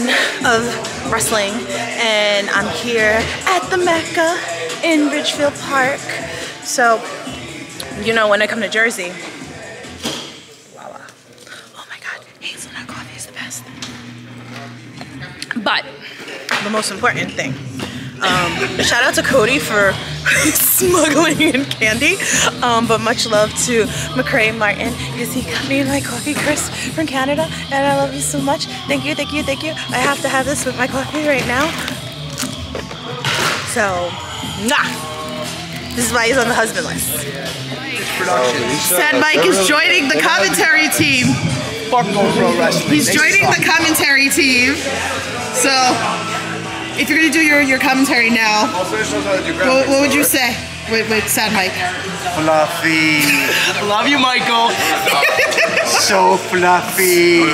weekend of wrestling, and I'm here at the Mecca in Ridgefield Park. So, you know, when I come to Jersey, voila. Oh my God, hazelnut coffee is the best. But the most important thing. Um, shout out to Cody for smuggling in candy, um, but much love to McCray Martin because he got me my coffee crisp from Canada, and I love you so much. Thank you, thank you, thank you. I have to have this with my coffee right now. So, nah. This is why he's on the husband list. Sad Mike is joining the commentary team. Fuck no pro wrestling. He's joining the commentary team. So, if you're gonna do your, your commentary now, what, what would you say with, with Sad Mike? Fluffy. Love you, Michael. so fluffy.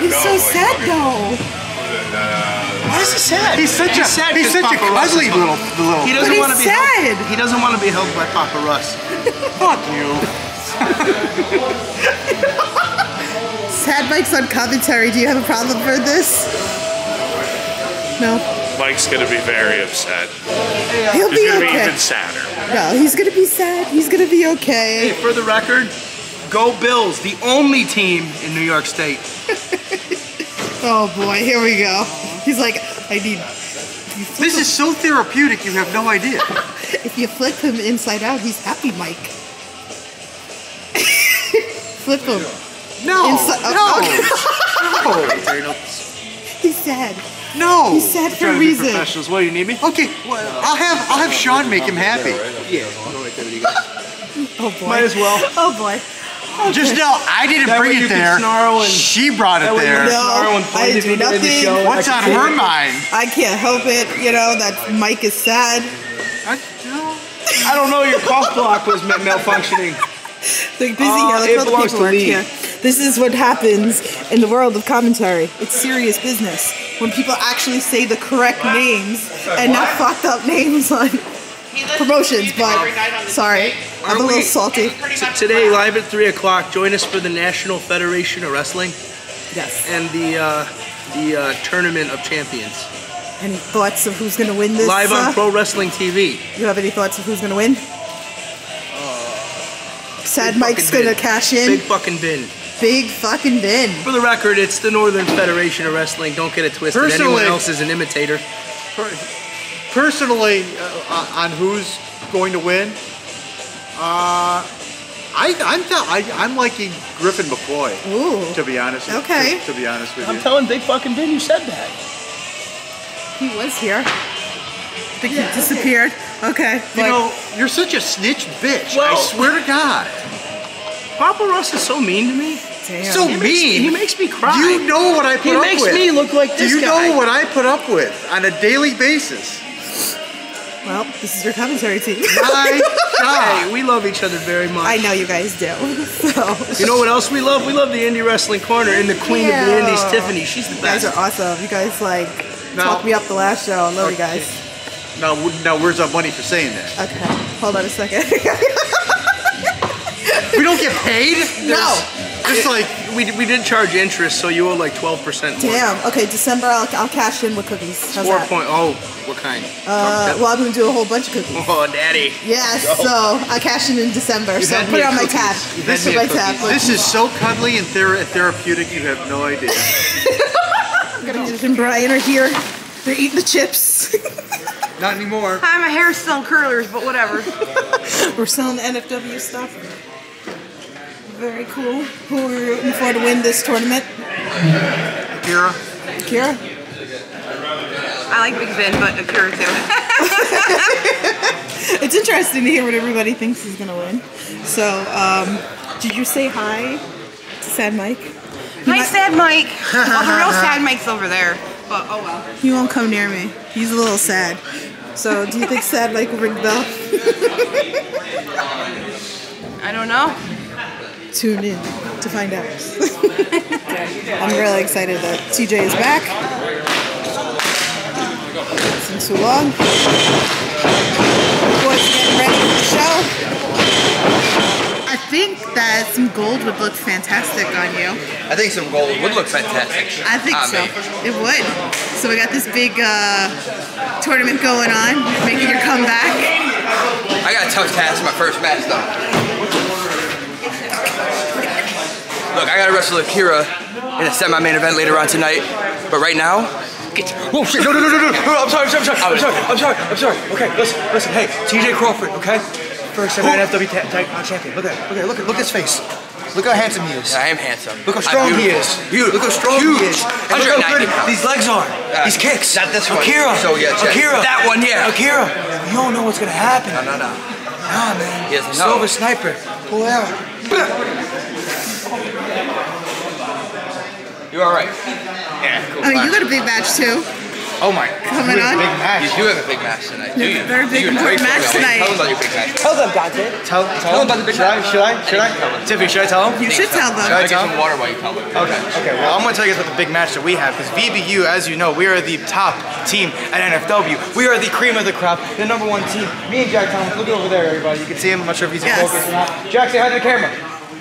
He's so sad though. Why is he sad? He's such a sad he's 'cause such a Papa Russ cuddly little little. He doesn't want to be sad. held. He doesn't want to be held by Papa Russ. Fuck you. Sad Mike's on commentary. Do you have a problem for this? No. Mike's gonna be very upset. He'll He's be gonna be okay. even sadder. No, he's gonna be sad. He's gonna be Hey, okay. for the record, go Bills, the only team in New York State. Oh boy, here we go. He's like, I need. This is so therapeutic. You have no idea. If you flip him inside out, he's happy, Mike. flip him. No. Inside- no. He's sad. No. He's sad for a Trying to be reason. professionals. What do you need me? Okay. Well, I'll have I'll have Sean make him happy. Yeah, I'll go right there with you. Oh boy. Might as well. Oh boy. Just know I didn't That bring way it you can there. snarl and- she brought it That way you there. No, snarl and I point if do you did nothing. show. What's on her mind? I can't help it, you know, that Mike is sad. I, no. I don't know. Your cough block was malfunctioning. They're busy Uh, here. Look it the belongs to paperwork Lee. here. This is what happens in the world of commentary. It's serious business when people actually say the correct names and not fucked up names on promotions. But sorry, I'm a little salty. T- Today, live at 3 o'clock, join us for the National Federation of Wrestling Yes. and the uh, the uh, Tournament of Champions. Any thoughts of who's gonna win this? Live uh, on Pro Wrestling TV. You have any thoughts of who's gonna win? Sad Big Mike's gonna bin. cash in. Big fucking Vin. Big fucking Vin. For the record, it's the Northern Federation of Wrestling. Don't get it twisted. Personally, Anyone Personally- else is an imitator. Personally, uh, on who's going to win, uh, I, I'm th- I, I'm liking Griffin McCoy. Ooh. To be honest. Okay. To, to be honest with you. I'm telling Big fucking Vin you said that. He was here. Think he disappeared. Okay. You but- know, you're such a snitch bitch. I swear to God. Papa Russ is so mean to me. Damn. So He makes, mean. he makes me cry. You know what I put He up with. He makes me look like this you guy. know what I put up with on a daily basis? Well, this is your commentary team. My God. Hey, we love each other very much. I know you guys do. So You know what else we love? We love the Indie Wrestling Corner and the Queen of the Indies, Tiffany. She's the you guys are awesome. You guys like No. talked me up the last show. I love you guys. Now, now, where's our money for saying that? Okay, hold on a second. We don't get paid. no. Just like We, we did charge interest, so you owe like 12% more. Damn. Okay, December I'll, I'll cash in with cookies. How's Four that? point oh, what kind? Uh, well, I'm gonna do a whole bunch of cookies. oh, daddy. Yes, Go. so I cash in in December. You so put it at on my tab. You Put had it on my at tab. this is so cuddly and thera- therapeutic. You have no idea. Dennis and Brian are here. They're eating the chips. Not anymore. Hi, my hair's still in curlers, but whatever. We're selling the NFW stuff. Very cool. Who are we rooting for to win this tournament? Kira. Kira? I like Big Vin, but Akira too. It's interesting to hear what everybody thinks is gonna win. So, um, did you say hi to Sad Mike? Hi, Sad Mike. Well, the real Sad Mike's over there, but oh well. He won't come near me. He's a little sad. So, do you think Sad Mike will ring the bell? I don't know. Tune in to find out. I'm really excited that TJ is back. It's been too long. Boys are getting ready for the show. I think that some gold would look fantastic on you. I think some gold would look fantastic. I think on so. me. It would. So we got this big uh, tournament going on, making your comeback. I got a tough task my first match though. Look, I gotta wrestle Akira in a semi-main event later on tonight. But right now, get Oh shit! No, no, no, no, no! no I'm sorry, I'm sorry, I'm sorry, I'm sorry, I'm sorry, I'm sorry. Okay, listen, listen. Hey, T.J. Crawford. Okay, first ever NFW tag champion. Look at, look at, look at, look at his face. Look how handsome he is. I am handsome. Look how strong he is. Beautiful. Look how strong Huge. he is. And look how good these legs are. Uh, these kicks. not this one. Akira. So, yeah, check. Akira. That one, yeah. Akira. You don't know what's gonna happen. No, no, no. Nah, man. He doesn't know. Silver sniper. Pull out. You all right? Yeah. Cool. Oh, you got a big match too. Oh my. Coming you have a on? Big match. You do have a big match tonight, do you? Very big You- important wait, match tonight. Tell them about your big match. Tell them, Dante. Tell, tell, them about the big should I, should I? Should I? Tiffany, should I tell them? You should tell them. Should I Should I get tell some water while you tell them? Okay, okay. Well, I'm going to tell you guys about the big match that we have because VBU, as you know, we are the top team at NFW. We are the cream of the crop, the number one team. Me and Jack Thomas, look over there, everybody. You can see him. I'm not sure if he's in Yes. focus or not. Jack, say hi to the camera.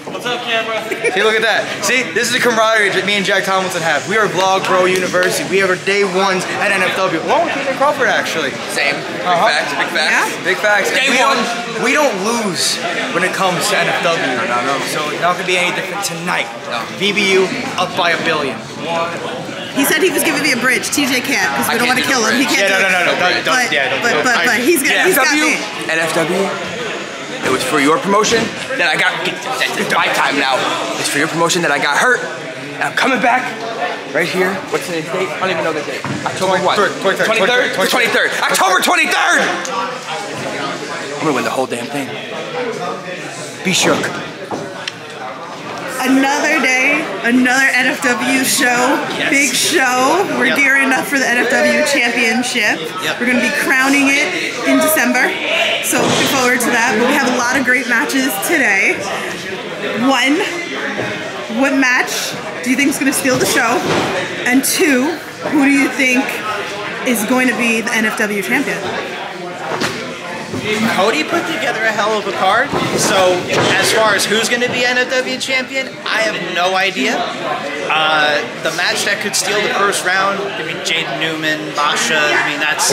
What's up, camera? See, look at that. See, this is the camaraderie that me and Jack Tomlinson have. We are Vlog Bro University. We have our day ones at NFW. Along with TJ Crawford, actually. Same. Big Uh-huh. facts, big facts. Yeah. Big facts. Day we one. Don't, we don't lose when it comes to NFW. No, no, no. So it's not gonna be any different tonight. No. VBU up by a billion. He said he was giving me a bridge. TJ can't because I we don't want to kill him. He can't Yeah, do no, no, no, it. don't- don't- but, yeah, don't- but, don't- but, I- but he's got, yeah. he's got me. NFW. It was for your promotion that I got. It's my time now. It's for your promotion that I got hurt. And I'm coming back right here. What's the date? I don't even know the date. October what? 23rd, 23rd? 23rd. 23rd. October 23rd! I'm gonna win the whole damn thing. Be shook. Another day, another NFW show, big show. We're Yep. gearing up for the NFW Championship. Yep. We're going to be crowning it in December, so looking forward to that. But we have a lot of great matches today. One, what match do you think is going to steal the show? And two, who do you think is going to be the NFW champion? Cody put together a hell of a card. So as far as who's going to be NFW champion, I have no idea. Uh, the match that could steal the first round, I mean, Jaden Newman, Masha. I mean, that's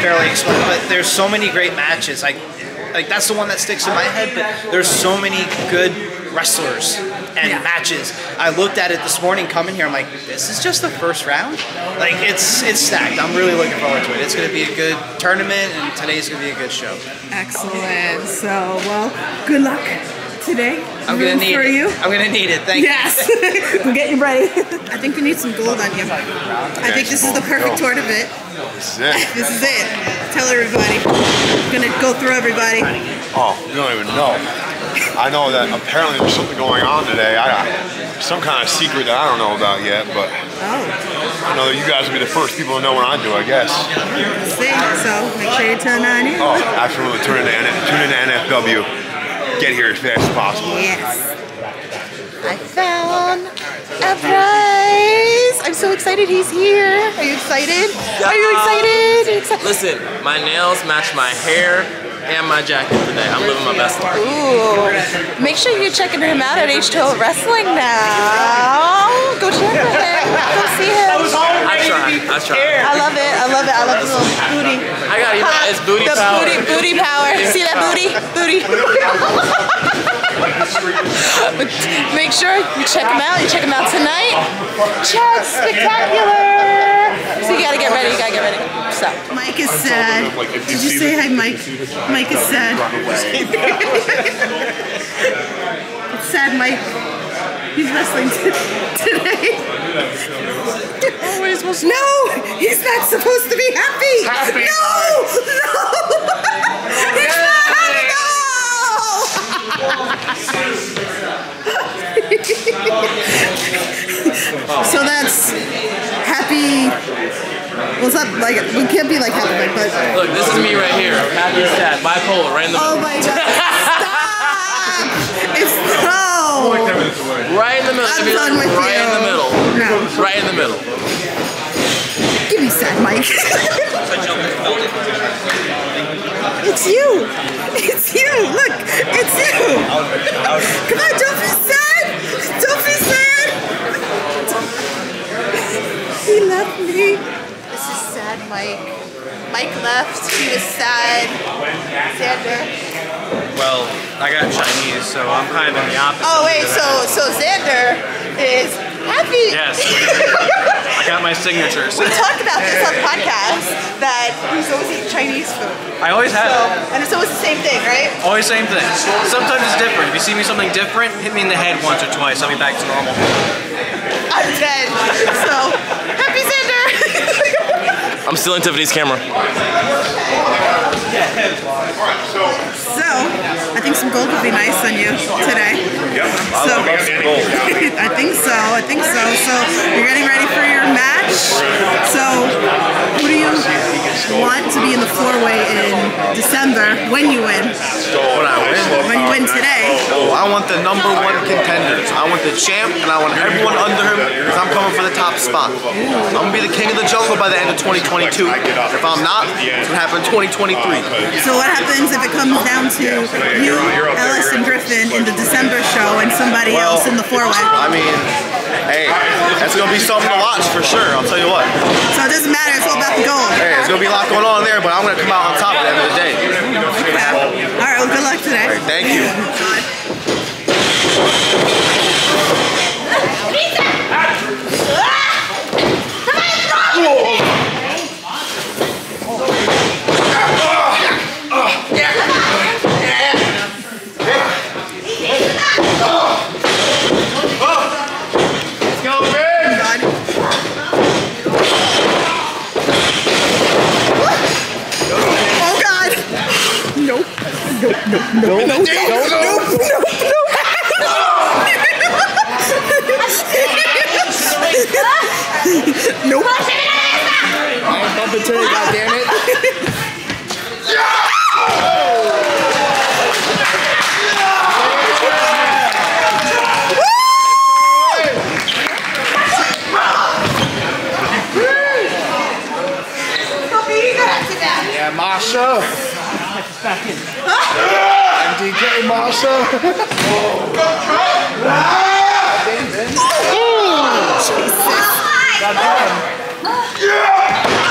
fairly explained. But there's so many great matches. Like, like that's the one that sticks in my head. But there's so many good wrestlers and Yeah. matches. I looked at it this morning coming here. I'm like, this is just the first round. Like it's it's stacked. I'm really looking forward to it. It's going to be a good tournament, and today's going to be a good show. Excellent. So, well, good luck today. I'm gonna Room need for it. you. I'm gonna need it. Thank you. Yes. we'll get you ready. I think we need some gold on you. I think this is the perfect tournament. This is it. This is it. Tell everybody. I'm gonna go through everybody. Oh, you don't even know. I know that apparently there's something going on today. I some kind of secret that I don't know about yet, but Oh, I know that you guys will be the first people to know when I do, I guess. see. So make sure you turn on in. Oh, absolutely. Tune into, N- tune into NFW. Get here as fast as possible. Yes. I found a prize. I'm so excited he's here. Are you excited? Are you excited? Are you excited? Listen, my nails match my hair and my jacket today. I'm living my best life. Ooh. Make sure you're checking him out at H2O Wrestling now. Go check him. Go see him. I try. I try. I love it. I love it. I love the little booty. I got you know, it's booty the power. booty, booty power. See that booty? Booty. Make sure you check him out. You check him out tonight. Chad Spectacular. So you gotta get ready. You gotta get ready. So. Mike is sad. Did you say hi, Mike? Mike is sad. it's sad, Mike. He's wrestling today. no, he's not supposed to be happy. Happy. No, no. he's not happy. No. so that's happy. Well, it's not like we can't be like happy, but Look, this is me right here. Happy, sad, bipolar, right in the oh my god, stop! It's no. Right in the middle. I'm If you done look, with right in the middle. No, Right in the middle. give me sad, Mike. It's you. It's you. Look, it's you. Come on, don't be sad. Don't be sad. He left me. This is sad, Mike. Mike left. He was sad. Xander. Well, I got Chinese, so I'm kind of in the opposite. Oh wait, so so Xander is happy. Yes. I got my signatures. We talked about this on the podcast that he's always eating Chinese food. I always have So, and it's always the same thing, right? Always same thing. Sometimes it's different. If you see me something different, hit me in the head once or twice. I'll be back to normal. I'm dead. So happy Xander. I'm still in Tiffany's camera. So, I think some gold would be nice on you today. So, I think so. I think so. So, you're getting ready for your match. So, who do you want to be in the four-way in December when you win? When I win? When you win today? Oh, I want the number one contenders. I want the champ, and I want everyone under him, because I'm coming for the top spot. I'm gonna be the king of the jungle by the end of 2022. If I'm not, it's gonna happen in 2023. So, what happens if it comes down to you, Ellis, and Griffin in the December show and somebody Well, else in the four-way? I mean, hey, that's gonna be something to watch for sure. I'll tell you what. So, it doesn't matter. It's all about the gold. Hey, there's gonna be a lot going on there, but I'm gonna come out on top at the end of the day. Okay. All right. Well, good luck today. Thank you. Catch back in. Marshall. Go, Jesus. Yeah!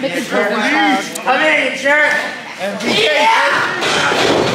Make it go. Come in, jerk. Yeah!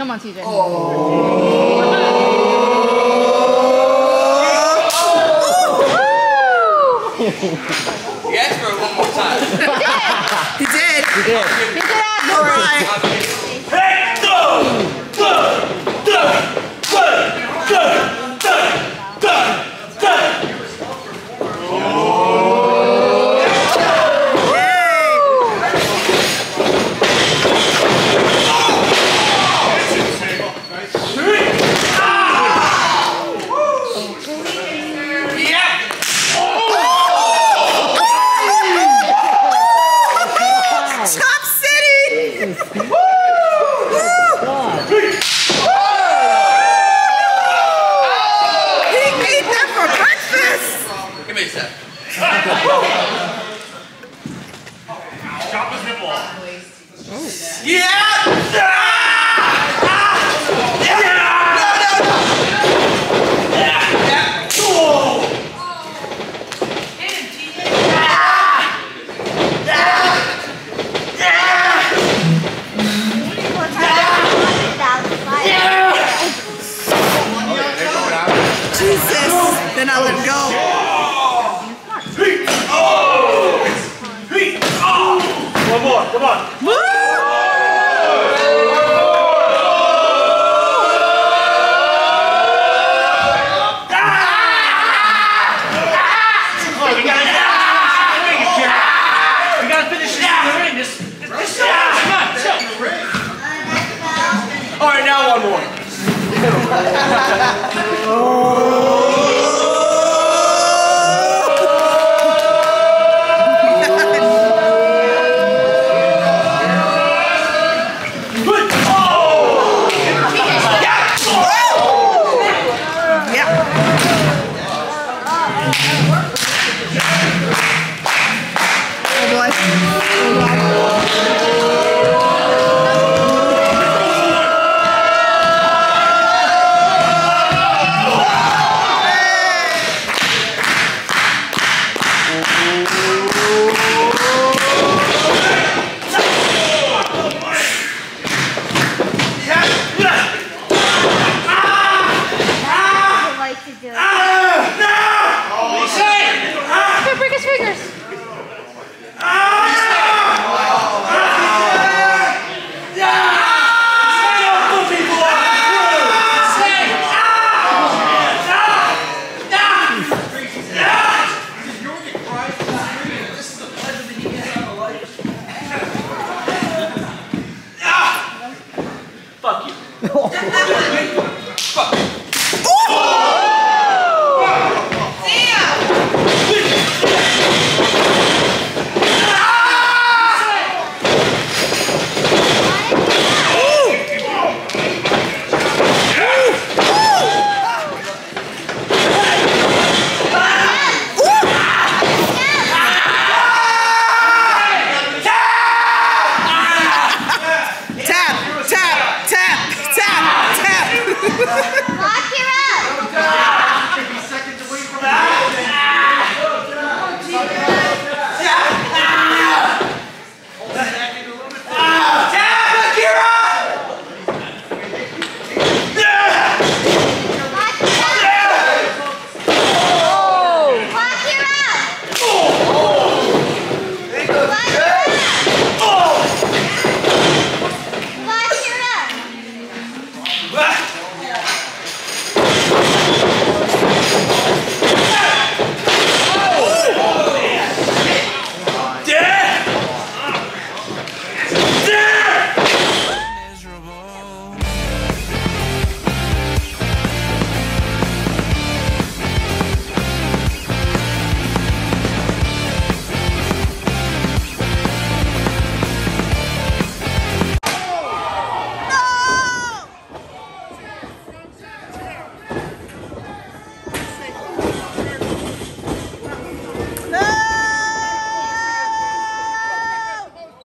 Come on, TJ. You Here, oh.